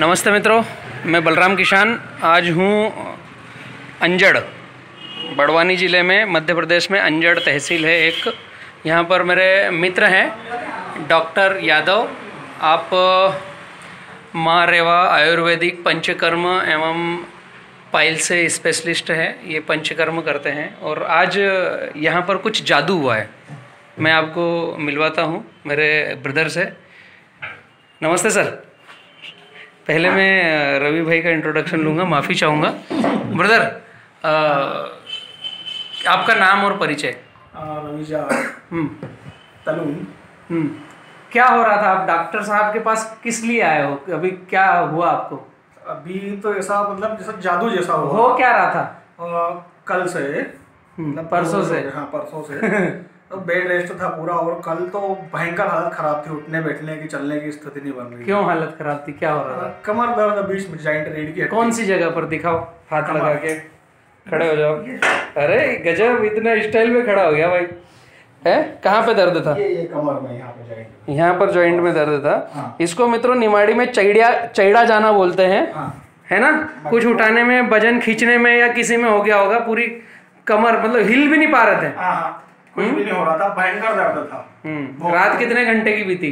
नमस्ते मित्रों, मैं बलराम किसान, आज हूँ अंजड़, बड़वानी ज़िले में, मध्य प्रदेश में अंजड़ तहसील है एक। यहाँ पर मेरे मित्र हैं डॉक्टर यादव, आप माँ रेवा आयुर्वेदिक पंचकर्म एवं पाइल से स्पेशलिस्ट है, ये पंचकर्म करते हैं, और आज यहाँ पर कुछ जादू हुआ है, मैं आपको मिलवाता हूँ, मेरे ब्रदर से नमस्ते सर। पहले मैं रवि भाई का इंट्रोडक्शन लूँगा माफ़ी चाहूँगा। ब्रदर आपका नाम और परिचय? रविजा हम्म। तलून। हम्म। क्या हो रहा था? आप डॉक्टर साहब के पास किस लिए आए हो? अभी क्या हुआ आपको? अभी तो ऐसा मतलब जैसा जादू जैसा हुआ। हो क्या रहा था? अ, कल से। हम्म, मतलब परसों से। हाँ परसों से। तो बेड रेस्ट था पूरा और कल तो भयंकर हालत खराब थी उठने बैठने की चलने की स्थिति नहीं बन रही क्यों हालत खराब थी? क्या हो रहा था? कमर दर्द बीच में जॉइंट रीढ़ की कौन सी जगह पर दिखाओ? हाथ लगा के खड़े हो जाओ। अरे गजब इतना स्टाइल में खड़ा हो गया भाई। है? कहाँ पे दर्द था? ये ये कमर में यहाँ पे जॉइंट यहाँ पर जॉइंट में दर्द था। हाँ। इसको मित्रों निमाड़ी में चैड़िया चैड़ा जाना बोलते हैं। हाँ। है ना? कुछ उठाने में वज़न खींचने में या किसी में हो गया होगा पूरी कमर मतलब हिल भी नहीं पा रहे थे। हाँ हाँ। कुछ भी नहीं हो रहा था भयंकर दर्द था। हम्म, रात कितने घंटे की बीती?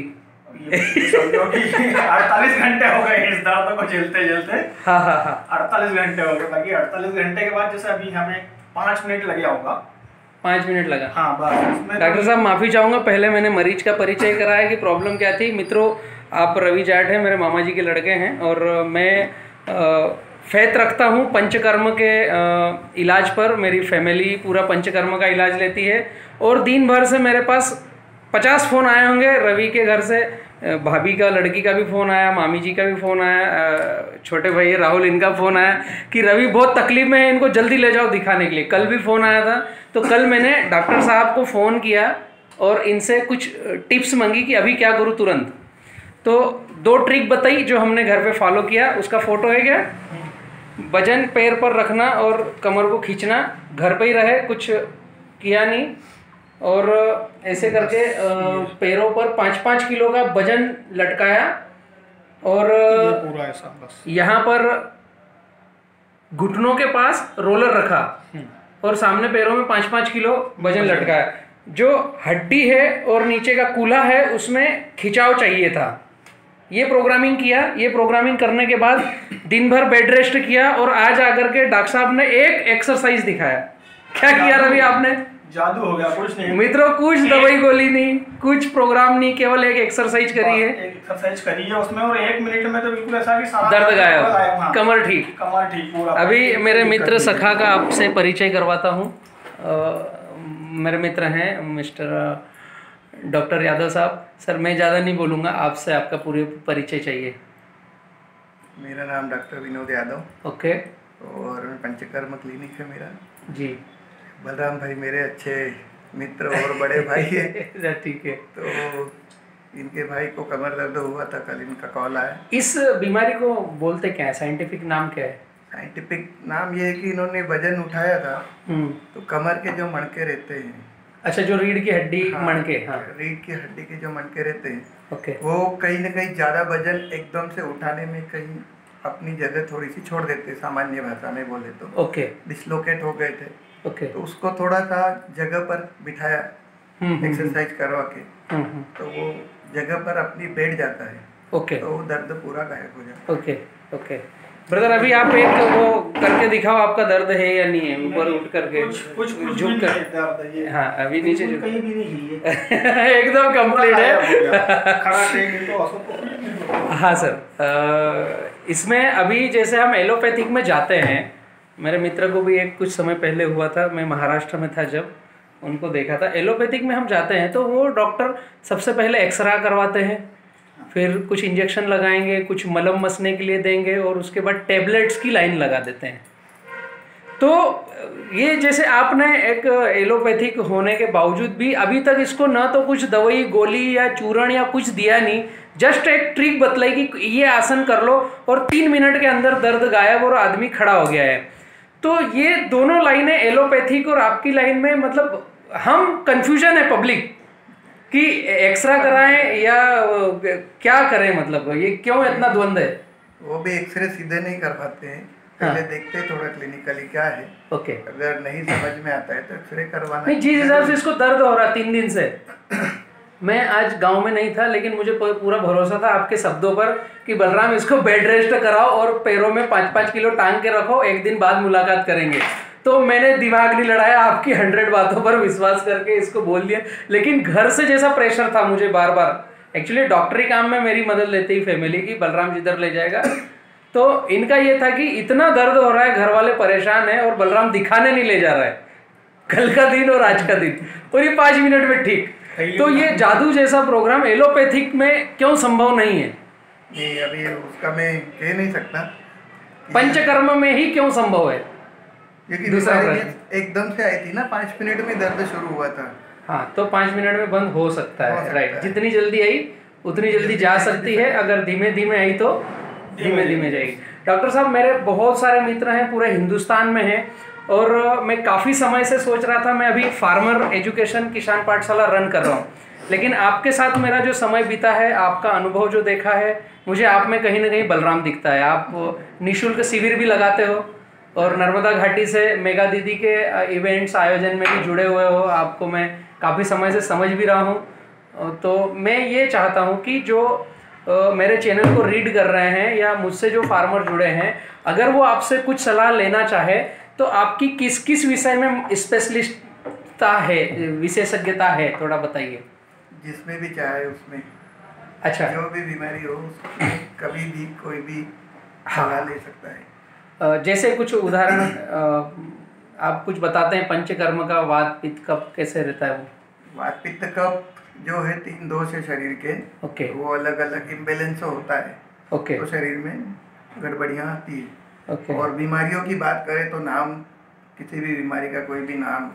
अड़तालीस घंटे हो गए इस दर्द को झेलते झेलते। हाँ हाँ हाँ। अड़तालीस घंटे हो गए बाकी अड़तालीस घंटे के बाद जैसे अभी हमें पाँच मिनट लगे होगा। पाँच मिनट लगा। हाँ बस डॉक्टर साहब माफ़ी चाहूँगा पहले मैंने मरीज़ का परिचय कराया कि प्रॉब्लम क्या थी। मित्रों आप रवि जाट हैं मेरे मामा जी के लड़के हैं और मैं फैत रखता हूँ पंचकर्म के इलाज पर। मेरी फैमिली पूरा पंचकर्म का इलाज लेती है। और दिन भर से मेरे पास पचास फ़ोन आए होंगे। रवि के घर से भाभी का, लड़की का भी फ़ोन आया, मामी जी का भी फ़ोन आया छोटे भाई राहुल, इनका फ़ोन आया कि रवि, बहुत तकलीफ़ में है, इनको जल्दी ले जाओ दिखाने के लिए। कल भी फ़ोन आया था। तो कल मैंने डॉक्टर साहब को फ़ोन किया और इनसे कुछ टिप्स मांगी कि अभी क्या करूँ तुरंत। तो दो ट्रिक बताई जो हमने घर पे फॉलो किया। उसका फ़ोटो है क्या? वज़न पैर पर रखना और कमर को खींचना घर पे ही रहे कुछ किया नहीं। और ऐसे करके पैरों पर पाँच पाँच किलो का वज़न लटकाया और पूरा ऐसा बस। यहाँ पर घुटनों के पास रोलर रखा और सामने पैरों में पाँच पाँच किलो वज़न लटकाया। जो हड्डी है और नीचे का कूल्हा है उसमें खिंचाव चाहिए था। ये प्रोग्रामिंग किया ये प्रोग्रामिंग करने के बाद दिन भर बेड रेस्ट किया और आज आकर के डॉक्टर साहब ने एक एक्सरसाइज दिखाया। क्या किया रवि आपने? जादू हो गया कुछ नहीं। मित्रों कुछ दवाई गोली नहीं कुछ प्रोग्राम नहीं केवल एक एक्सरसाइज करी है। एक्सरसाइज करी है उसमें और एक मिनट में तो बिल्कुल ऐसा कि सारा दर्द गायब। हाँ। कमर ठीक। कमर ठीक पूरा। अभी मेरे मित्र सखा का आपसे परिचय करवाता हूँ। मेरे मित्र हैं मिस्टर डॉक्टर यादव साहब सर मैं ज़्यादा नहीं बोलूँगा आपसे आपका पूरे परिचय चाहिए। मेरा नाम डॉक्टर विनोद यादव। ओके। और पंचकर्म क्लिनिक है मेरा। जी। बलराम भाई मेरे अच्छे मित्र और बड़े भाई हैं। ठीक है। तो इनके भाई को कमर दर्द हुआ था कल इनका कॉल आया। इस बीमारी को बोलते क्या है? साइंटिफिक नाम क्या है? साइंटिफिक नाम ये है कि इन्होंने वज़न उठाया था हम्म, तो कमर के जो मणके रहते हैं अच्छा जो रीढ़ की हड्डी हाँ, मणके हाँ। रीढ़ की हड्डी के जो मणके रहते हैं ओके। वो कहीं ना कहीं ज़्यादा वज़न एकदम से उठाने में कहीं अपनी जगह थोड़ी सी छोड़ देते सामान्य भाषा में बोले तो। ओके। डिसलोकेट हो गए थे। ओके। तो उसको थोड़ा सा जगह पर बिठाया हम्म, हम्म, एक्सरसाइज करवा के। हम्म, हम्म, तो वो जगह पर अपनी बैठ जाता है। ओके। तो वो दर्द पूरा गायब हो जाता ओके ओके। ब्रदर अभी आप एक वो करके दिखाओ आपका दर्द है या नहीं है ऊपर उठ करके। झुक कर। है अभी नीचे झुक। कहीं भी नहीं है। एकदम कंप्लीट है। तो। हाँ सर इसमें अभी जैसे हम एलोपैथिक में जाते हैं मेरे मित्र को भी एक कुछ समय पहले हुआ था मैं महाराष्ट्र में था जब उनको देखा था। एलोपैथिक में हम जाते हैं तो वो डॉक्टर सबसे पहले एक्सरा करवाते हैं। फिर कुछ इंजेक्शन लगाएँगे, कुछ मलम मसने के लिए देंगे और उसके बाद टेबलेट्स की लाइन लगा देते हैं। तो ये जैसे आपने एक एलोपैथिक होने के बावजूद भी अभी तक इसको ना तो कुछ दवाई, गोली या चूरण या कुछ दिया नहीं जस्ट एक ट्रिक बतलाई कि ये आसन कर लो और तीन मिनट के अंदर दर्द गायब और आदमी खड़ा हो गया है। तो ये दोनों लाइनें एलोपैथिक और आपकी लाइन में मतलब हम कंफ्यूजन है पब्लिक कि एक्सरा कराएँ या क्या करें मतलब? ये क्यों इतना द्वंद्व है? वो भी एक्सरे सीधे नहीं कर पाते हैं। हाँ। पहले देखते हैं थोड़ा क्लिनिकली क्या है। ओके। अगर नहीं समझ में आता है तो एक्सरे करवाना नहीं जिस हिसाब से इसको दर्द हो रहा तीन दिन से। मैं आज गाँव में नहीं था लेकिन मुझे पूरा भरोसा था आपके शब्दों पर कि बलराम इसको बेड रेस्ट कराओ और पैरों में पाँच पाँच किलो टांग के रखो एक दिन बाद मुलाकात करेंगे। तो मैंने दिमाग नहीं लड़ाया आपकी हंड्रेड बातों पर विश्वास करके इसको बोल दिया। लेकिन घर से जैसा प्रेशर था मुझे बार बार एक्चुअली डॉक्टरी काम में मेरी मदद लेती ही फैमिली की बलराम जिधर ले जाएगा। तो इनका ये था कि इतना दर्द हो रहा है घर वाले परेशान है और बलराम दिखाने नहीं ले जा रहा है। कल का दिन और आज का दिन। और ये पाँच मिनट में ठीक। तो ये जादू जैसा प्रोग्राम एलोपैथिक में क्यों संभव नहीं है? नहीं अभी उसका मैं कह नहीं सकता। पंचकर्म में ही क्यों संभव है? क्योंकि बीमारी एकदम से आई थी ना पाँच मिनट में दर्द शुरू हुआ था। हाँ तो पाँच मिनट में बंद हो सकता है सकता राइट है। जितनी जल्दी आई उतनी जल्दी जा सकती है अगर धीमे धीमे आई तो धीमे धीमे। जाएगी। डॉक्टर साहब मेरे बहुत सारे मित्र हैं पूरे हिंदुस्तान में हैं और मैं काफ़ी समय से सोच रहा था मैं अभी फार्मर एजुकेशन किसान पाठशाला रन कर रहा हूँ। लेकिन आपके साथ मेरा जो समय बीता है आपका अनुभव जो देखा है मुझे आप में कहीं ना कहीं बलराम दिखता है। आप निशुल्क शिविर भी लगाते हो और नर्मदा घाटी से मेगा दीदी के इवेंट्स आयोजन में भी जुड़े हुए हो आपको मैं काफ़ी समय से समझ भी रहा हूँ। तो मैं ये चाहता हूँ कि जो मेरे चैनल को रीड कर रहे हैं या मुझसे जो फार्मर जुड़े हैं अगर वो आपसे कुछ सलाह लेना चाहे तो आपकी किस किस विषय में स्पेशलिस्टता है विशेषज्ञता है थोड़ा बताइए। जिसमें भी चाहे उसमें। अच्छा। जो भी बीमारी हो उसमें कभी भी कोई भी हाँ। ले सकता है। जैसे कुछ उदाहरण आप कुछ बताते हैं पंचकर्म का वात पित्त कब कैसे रहता है वो वात पित्त कफ जो है तीन दोष है शरीर के ओके okay. वो अलग अलग इम्बेलेंस होता है ओके okay. तो शरीर में गड़बड़ियाँ आती है ओके okay. और बीमारियों की बात करें तो नाम किसी भी बीमारी का कोई भी नाम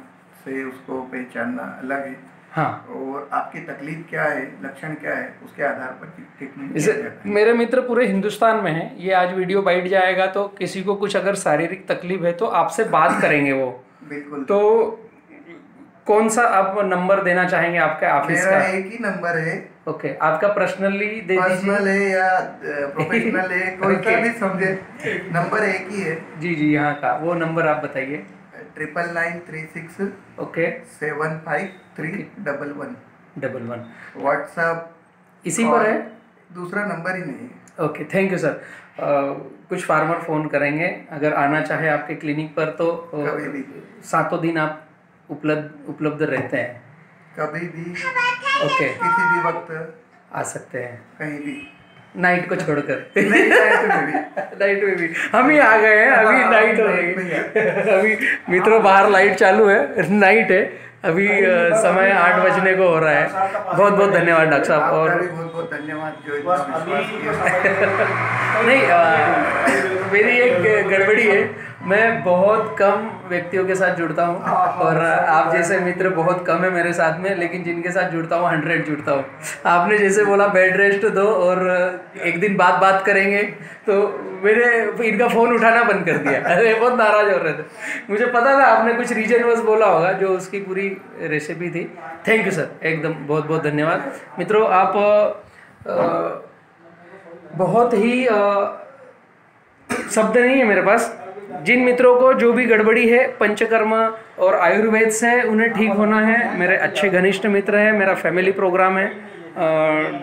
से उसको पहचानना अलग है हाँ। और आपकी तकलीफ़ क्या है लक्षण क्या है उसके आधार पर ट्रीटमेंट मेरे मित्र पूरे हिंदुस्तान में हैं। ये आज वीडियो बैठ जाएगा तो किसी को कुछ अगर शारीरिक तकलीफ़ है तो आपसे बात करेंगे वो। बिल्कुल। तो कौन सा आप नंबर देना चाहेंगे आपके ऑफ़िस का? एक ही नंबर है। ओके okay, आपका पर्सनली दे दीजिए। पर्सनल है या प्रोफेशनल है कोई Okay. भी समझे। नंबर एक ही है। जी जी यहाँ का वो नंबर आप बताइए। Triple nine three six okay seven five three double one double one WhatsApp इसी पर है? दूसरा नंबर ही नहीं है। ओके थैंक यू सर कुछ फार्मर फ़ोन करेंगे। अगर आना चाहे आपके क्लिनिक पर तो कभी भी। सातों दिन आप उपलब्ध उपलब्ध रहते हैं। कभी भी। ओके किसी भी वक्त। आ सकते हैं। कहीं भी। नाइट को छोड़कर। नाइट में भी। हम ही आ गए हैं। अभी हाँ, नाइट हो गई। में अभी मित्रों बाहर लाइट चालू है। नाइट है। अभी समय आठ बजने को हो रहा है। बहुत बहुत धन्यवाद डॉक्टर साहब और बहुत बहुत धन्यवाद नहीं मेरी एक गड़बड़ी है। मैं बहुत कम व्यक्तियों के साथ जुड़ता हूँ और आप जैसे मित्र बहुत कम है मेरे साथ में लेकिन जिनके साथ जुड़ता हूँ हंड्रेड जुड़ता हूँ। आपने जैसे बोला बेड रेस्ट दो और एक दिन बात बात करेंगे तो मेरे इनका फ़ोन उठाना बंद कर दिया। अरे बहुत नाराज़ हो रहे थे। मुझे पता था आपने कुछ रीजन बस बोला होगा जो उसकी पूरी रेसिपी थी। थैंक यू सर एकदम बहुत बहुत धन्यवाद। मित्रों आप बहुत ही शब्द नहीं है मेरे पास। जिन मित्रों को जो भी गड़बड़ी है, पंचकर्म और आयुर्वेद से उन्हें ठीक होना है। मेरे अच्छे घनिष्ठ मित्र हैं, मेरा फैमिली प्रोग्राम है।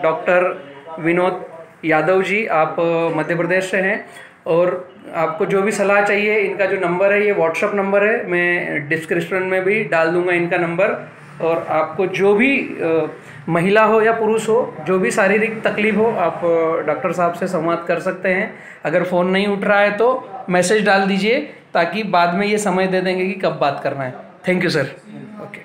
डॉक्टर विनोद यादव जी, आप मध्य प्रदेश से हैं। और आपको जो भी सलाह चाहिए, इनका जो नंबर है, ये व्हाट्सअप नंबर है। मैं डिस्क्रिप्शन में भी डाल दूँगा इनका नंबर और आपको जो भी महिला हो या पुरुष हो, जो भी शारीरिक तकलीफ़ हो, आप डॉक्टर साहब से संवाद कर सकते हैं। अगर फ़ोन नहीं उठ रहा है तो मैसेज डाल दीजिए ताकि बाद में ये समय दे देंगे कि कब बात करना है। Thank you sir okay